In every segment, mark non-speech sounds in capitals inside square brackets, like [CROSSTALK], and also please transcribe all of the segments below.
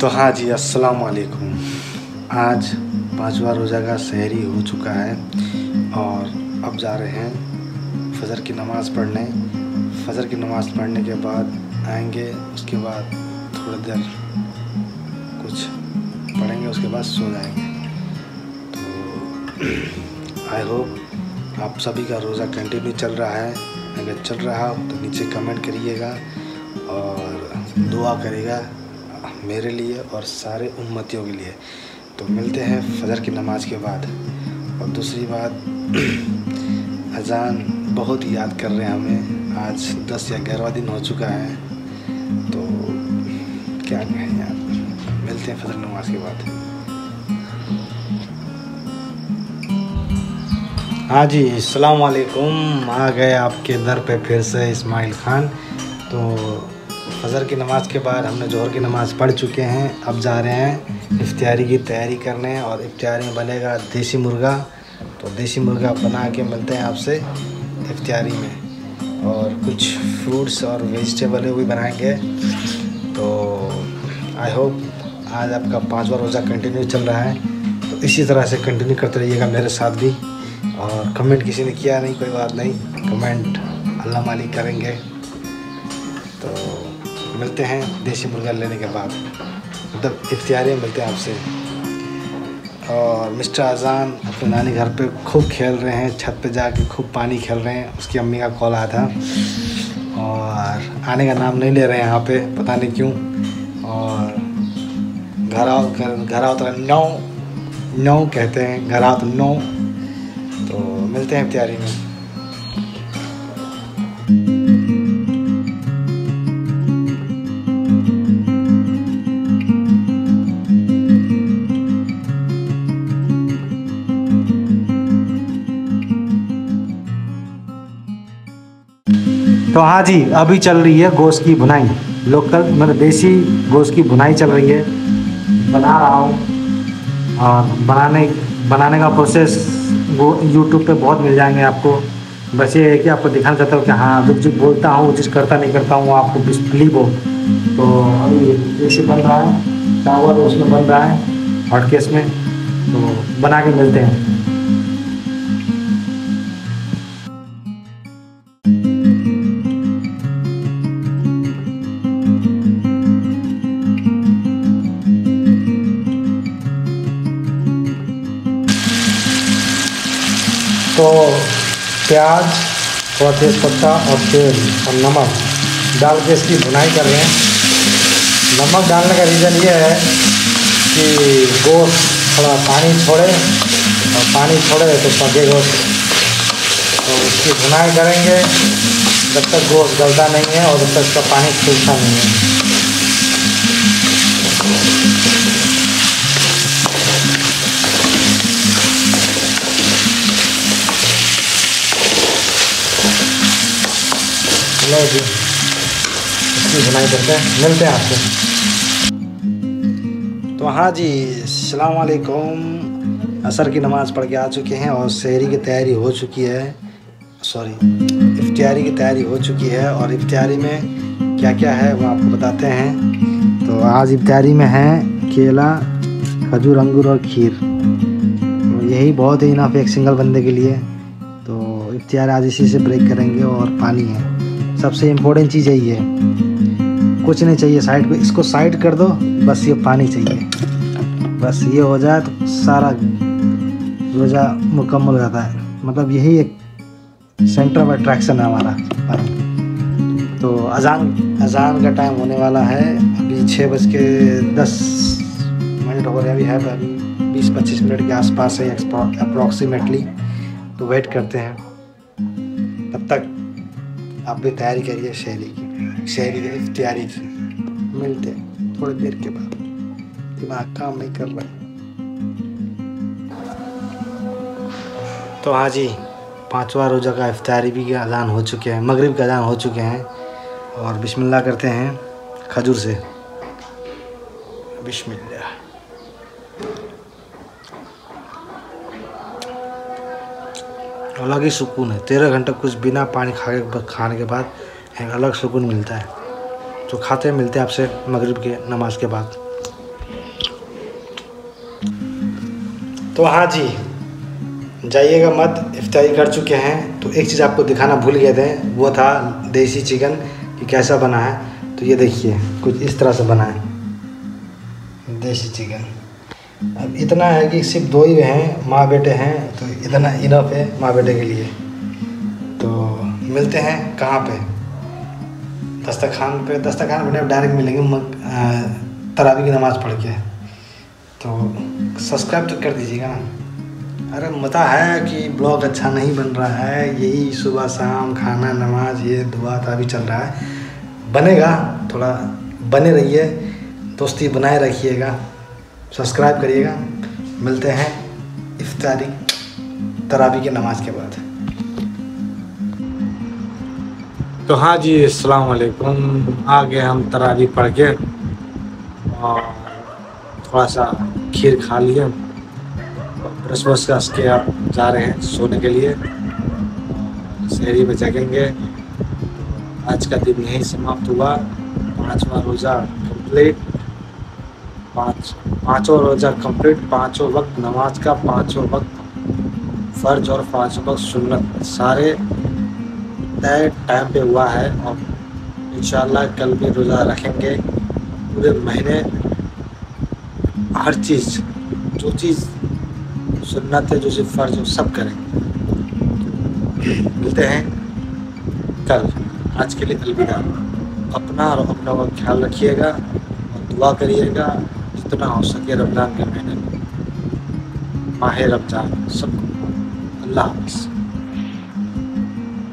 तो हाँ जी, अस्सलाम वालेकुम आज पांचवा रोज़ा का सहरी हो चुका है और अब जा रहे हैं फजर की नमाज़ पढ़ने। फजर की नमाज़ पढ़ने के बाद आएँगे, उसके बाद थोड़ी देर कुछ पढ़ेंगे, उसके बाद सो जाएँगे। तो आई होप आप सभी का रोज़ा कंटिन्यू चल रहा है। अगर चल रहा हो तो नीचे कमेंट करिएगा और दुआ करेगा मेरे लिए और सारे उम्मतियों के लिए। तो मिलते हैं फजर की नमाज़ के बाद। और दूसरी बात, [CLEARS THROAT] अजान बहुत याद कर रहे हैं हमें। आज दस या ग्यारहवा दिन हो चुका है। तो क्या कहें यार, मिलते हैं फजर नमाज़ के बाद। हाँ जी वालेकुम आ गए आपके दर पे फिर से इस्माइल खान। तो फजर की नमाज़ के बाद हमने जोहर की नमाज़ पढ़ चुके हैं। अब जा रहे हैं इफ्तारी की तैयारी करने और इफ्तारी में बनेगा देसी मुर्गा। तो देसी मुर्गा बना के मिलते हैं आपसे इफ्तारी में। और कुछ फ्रूट्स और वेजिटेबल भी बनाएँगे। तो आई होप आज आपका पाँचवा रोज़ा कंटिन्यू चल रहा है। तो इसी तरह से कंटिन्यू करते रहिएगा मेरे साथ भी। और कमेंट किसी ने किया नहीं, कोई बात नहीं। कमेंट अल्लाह मालिक करेंगे। तो मिलते हैं देसी मुर्गा लेने के बाद। मतलब इफ्तारी मिलते हैं आपसे। और मिस्टर अजान अपने नानी घर पे खूब खेल रहे हैं, छत पे जाके खूब पानी खेल रहे हैं। उसकी अम्मी का कॉल आया था। और आने का नाम नहीं ले रहे हैं यहाँ पे, पता नहीं क्यों। और घर आओ, घर घर आओ तो नौ नौ कहते हैं, घर आओ तो नौ। तो मिलते हैं तैयारी में। तो हाँ जी, अभी चल रही है गोश्त की बुनाई। लोकल मतलब देसी गोश्त की बुनाई चल रही है। बना रहा हूँ। और बनाने बनाने का प्रोसेस वो यूट्यूब पे बहुत मिल जाएँगे आपको। बस ये है कि आपको दिखाना चाहता हूँ कि हाँ जो जो बोलता हूँ, जिस करता नहीं करता हूँ आपको बिलीव हो। तो अभी जैसे बन रहा है, चावल उसमें बन रहा है, हॉट केस में। तो बना के मिलते हैं। तो प्याज, थोड़ा तेज पत्ता और तेल और नमक डाल के इसकी भुनाई कर हैं नमक डालने का रीज़न ये है कि गोश्त थोड़ा पानी छोड़े और पानी छोड़े तो पके गोश्त। तो उसकी भुनाई करेंगे, जब तक गोश्त गलता नहीं है और जब तक इसका पानी सूखता नहीं है। लो जी इसकी बुनाई करते हैं, मिलते हैं आपसे तो हाँ जी सलाम वालेकुम असर की नमाज़ पढ़ के आ चुके हैं और शहरी की तैयारी हो चुकी है। सॉरी इफ्तारी की तैयारी हो चुकी है और इफ्तारी में क्या क्या है वो आपको बताते हैं। तो आज इफ्तारी में है केला, खजूर, अंगूर और खीर। तो यही बहुत ही इनाफ एक सिंगल बंदे के लिए। तो इफ्तार आज इसी से ब्रेक करेंगे और पानी है। सबसे इम्पोर्टेंट चीज़ यही है। कुछ नहीं चाहिए साइड पे। इसको साइड कर दो, बस ये पानी चाहिए। बस ये हो जाए तो सारा रोज़ा मुकम्मल हो जाता है। मतलब यही एक सेंटर ऑफ़ अट्रैक्शन है हमारा। तो अजान अजान का टाइम होने वाला है। अभी छः बज के दस मिनट हो रहे अभी, है बीस। पच्चीस मिनट के आसपास है अप्रॉक्सीमेटली तो वेट करते हैं। आप भी तैयारी करिए शहरी की। शहरी की तैयारी की। मिलते हैं थोड़ी देर के बाद। दिमाग काम नहीं कर रहा। तो हाँ जी पाँचवा रोज़ा का इफ्तारी भी अजान हो चुके हैं, मगरिब का अजान हो चुके हैं। और बिस्मिल्लाह करते हैं खजूर से। बिस्मिल्लाह। अलग ही सुकून है। तेरह घंटा कुछ बिना पानी खा के खाने के बाद एक अलग सुकून मिलता है। तो खाते मिलते हैं आपसे मगरिब के नमाज़ के बाद। तो हाँ जी, जाइएगा मत, इफ्तारी कर चुके हैं। तो एक चीज़ आपको दिखाना भूल गए थे, वो था देसी चिकन कि कैसा बना है। तो ये देखिए, कुछ इस तरह से बना है। देसी चिकन। अब इतना है कि सिर्फ़ दो ही हैं, माँ बेटे हैं तो इतना इनफ है माँ बेटे के लिए। तो मिलते हैं कहाँ पे? दस्तरखान पे। दस्तरखान पे डायरेक्ट मिलेंगे तरावी की नमाज़ पढ़ के। तो सब्सक्राइब तो कर दीजिएगा ना। अरे मता है कि ब्लॉग अच्छा नहीं बन रहा है, यही सुबह शाम खाना, नमाज़, ये दुआ भी चल रहा है। बनेगा, थोड़ा बने रहिए, दोस्ती बनाए रखिएगा। सब्सक्राइब करिएगा। मिलते हैं इफ्तारी, तरावी की नमाज़ के बाद। तो हाँ जी अस्सलाम वालेकुम आ गए हम तरावी पढ़ के और थोड़ा सा खीर खा लिए। ब्रश ब्रश कस के आप जा रहे हैं सोने के लिए। शहरी में जगेंगे। आज का दिन यहीं समाप्त हुआ। पाँचवा रोज़ा कंप्लीट पाँच, पाँचों रोज़ा कंप्लीट पाँचों वक्त नमाज़ का, पाँचों वक्त फ़र्ज़ और पाँचों वक्त सुन्नत। सारे तय टाइम पे हुआ है और इन कल भी रोज़ा रखेंगे। पूरे महीने हर चीज़, जो चीज़ सुन्नत है, जो चीज़ फ़र्ज़ हो सब करेंगे। मिलते हैं कल। आज के लिए अलविदा। अपना और अपना का ख्याल रखिएगा और दुआ करिएगा। जितना हो सके रमज़ान के महीने में माह रमज़ान सबको अल्लाह हाफ़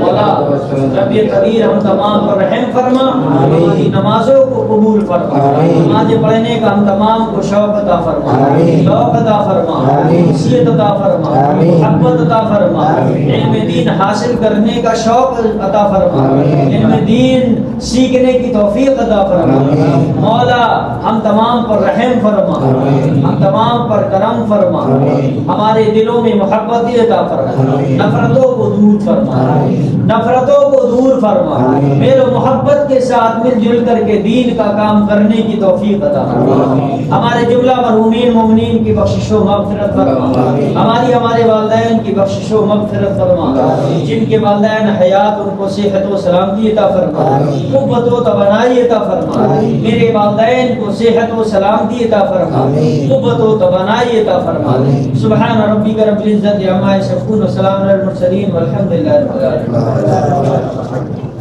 मौला रब कबीर हम तमाम पर रहम फरमा हमारी नमाजों को कबूल फरमा नमाज पढ़ने का हम तमाम को शौक अता फरमा शौक अता फरमा खुशियत अता फरमा मोहब्बत अता फरमा इल्म दीन हासिल करने का शौक अता फरमा इल्म दीन सीखने की तौफीक अता फरमा मौला हम तमाम पर रहम फरमा हम तमाम पर करम फरमा हमारे दिलों में मोहब्बत अता फरमा नफरतों को दूर फरमा नफरतों को दूर फरमा मेरे मोहब्बत के साथ मिलजुल करके दीन का काम करने की तौफीक फरमा हमारे जुमला मरहूमीन मोमिनीन की बख्शिशो मगफिरत फरमा हमारी हमारे वालदैन की बख्शिशो मगफिरत फरमा जिनके वालदैन हयात उनको सेहत व सलामती अता फरमा कुव्वत व तवानाई अता फरमा मेरे वालदैन को सेहत व सलामती अता फरमा कुव्वत व तवानाई अता फरमा सुभान रब्बिक रब्बिल इज्जति, अम्मा यसिफून व सलामुन अलल मुरसलीन, वल्हम्दुलिल्लाहि रब्बिल आलमीन।